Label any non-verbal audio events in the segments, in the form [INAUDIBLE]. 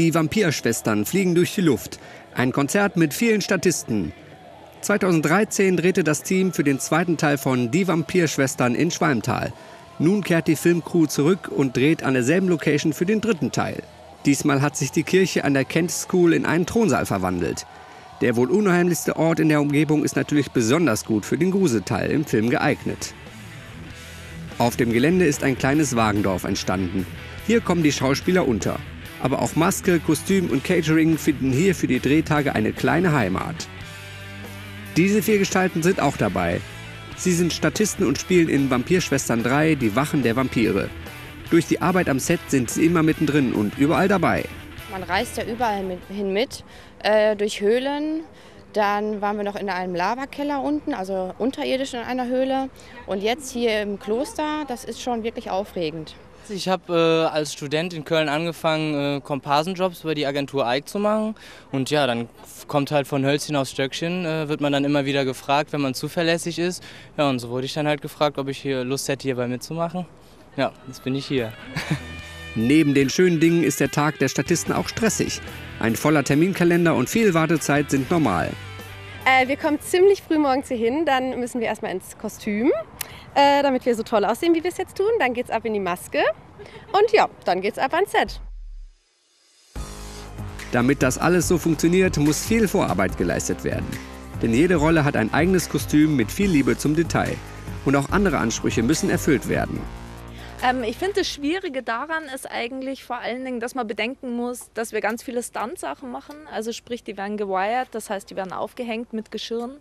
Die Vampirschwestern fliegen durch die Luft. Ein Konzert mit vielen Statisten. 2013 drehte das Team für den zweiten Teil von Die Vampirschwestern in Schwalmtal. Nun kehrt die Filmcrew zurück und dreht an derselben Location für den dritten Teil. Diesmal hat sich die Kirche an der Kent School in einen Thronsaal verwandelt. Der wohl unheimlichste Ort in der Umgebung ist natürlich besonders gut für den Gruselteil im Film geeignet. Auf dem Gelände ist ein kleines Wagendorf entstanden. Hier kommen die Schauspieler unter. Aber auch Maske, Kostüm und Catering finden hier für die Drehtage eine kleine Heimat. Diese vier Gestalten sind auch dabei. Sie sind Statisten und spielen in Vampirschwestern 3 die Wachen der Vampire. Durch die Arbeit am Set sind sie immer mittendrin und überall dabei. Man reist ja überall mit, hin mit, äh, durch Höhlen. Dann waren wir noch in einem Lavakeller unten, also unterirdisch in einer Höhle. Und jetzt hier im Kloster, das ist schon wirklich aufregend. Ich habe äh, als Student in Köln angefangen, äh, Komparsenjobs über die Agentur Eik zu machen. Und ja, dann kommt halt von Hölzchen aufs Stöckchen, äh, wird man dann immer wieder gefragt, wenn man zuverlässig ist. Ja, und so wurde ich dann halt gefragt, ob ich hier Lust hätte, hierbei mitzumachen. Ja, jetzt bin ich hier. [LAUGHS] Neben den schönen Dingen ist der Tag der Statisten auch stressig. Ein voller Terminkalender und viel Wartezeit sind normal. Äh, wir kommen ziemlich früh morgens hier hin, dann müssen wir erstmal ins Kostüm, äh, damit wir so toll aussehen, wie wir es jetzt tun. Dann geht's ab in die Maske und ja, dann geht's ab ans Set. Damit das alles so funktioniert, muss viel Vorarbeit geleistet werden. Denn jede Rolle hat ein eigenes Kostüm mit viel Liebe zum Detail. Und auch andere Ansprüche müssen erfüllt werden. Ähm, ich finde, das Schwierige daran ist eigentlich vor allen Dingen, dass man bedenken muss, dass wir ganz viele Stunt-Sachen machen. Also sprich, die werden gewired, das heißt, die werden aufgehängt mit Geschirren.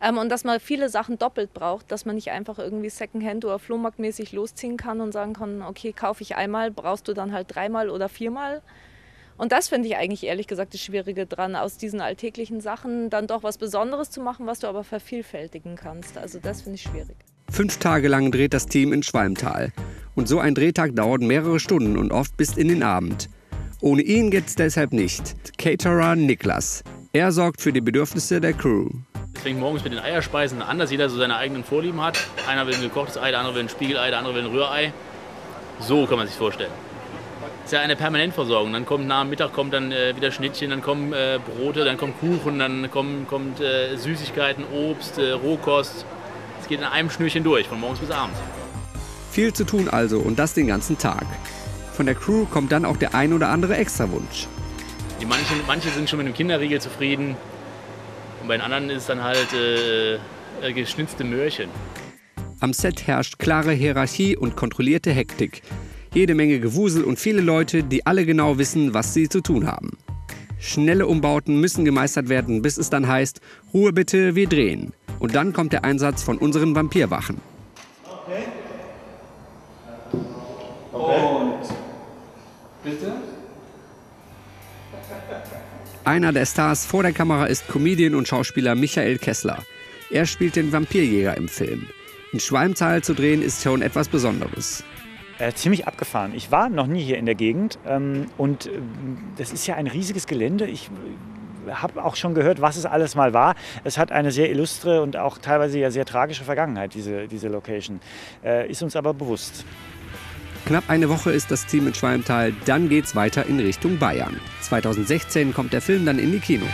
Ähm, und dass man viele Sachen doppelt braucht, dass man nicht einfach irgendwie Secondhand oder Flohmarktmäßig losziehen kann und sagen kann, okay, kaufe ich einmal, brauchst du dann halt dreimal oder viermal. Und das finde ich eigentlich ehrlich gesagt das Schwierige dran, aus diesen alltäglichen Sachen dann doch was Besonderes zu machen, was du aber vervielfältigen kannst. Also das finde ich schwierig. Fünf Tage lang dreht das Team in Schwalmtal. Und so ein Drehtag dauert mehrere Stunden und oft bis in den Abend. Ohne ihn geht's deshalb nicht. Caterer Niklas. Er sorgt für die Bedürfnisse der Crew. Es fängt morgens mit den Eierspeisen an, dass jeder so seine eigenen Vorlieben hat. Einer will ein gekochtes Ei, der andere will ein Spiegelei, der andere will ein Rührei. So kann man sich vorstellen. Es ist ja eine Permanentversorgung. Dann kommt nach Mittag kommt dann äh, wieder Schnittchen, dann kommen äh, Brote, dann kommt Kuchen, dann kommen, kommt äh, Süßigkeiten, Obst, äh, Rohkost geht in einem Schnürchen durch, von morgens bis abends. Viel zu tun also und das den ganzen Tag. Von der Crew kommt dann auch der ein oder andere Extrawunsch. Die manchen, manche sind schon mit dem Kinderriegel zufrieden bei den anderen ist dann halt äh, äh, geschnitzte Möhrchen. Am Set herrscht klare Hierarchie und kontrollierte Hektik. Jede Menge Gewusel und viele Leute, die alle genau wissen, was sie zu tun haben. Schnelle Umbauten müssen gemeistert werden, bis es dann heißt, Ruhe bitte, wir drehen. Und dann kommt der Einsatz von unseren Vampirwachen. Okay. okay. Und bitte? Einer der Stars vor der Kamera ist Comedian und Schauspieler Michael Kessler. Er spielt den Vampirjäger im Film. In Schwalmtal zu drehen ist schon etwas Besonderes. Äh, ziemlich abgefahren. Ich war noch nie hier in der Gegend ähm, und äh, das ist ja ein riesiges Gelände. Ich habe auch schon gehört, was es alles mal war. Es hat eine sehr illustre und auch teilweise ja sehr tragische Vergangenheit, diese, diese Location. Äh, ist uns aber bewusst. Knapp eine Woche ist das Team in Schwalmtal, dann geht's weiter in Richtung Bayern. 2016 kommt der Film dann in die Kinos.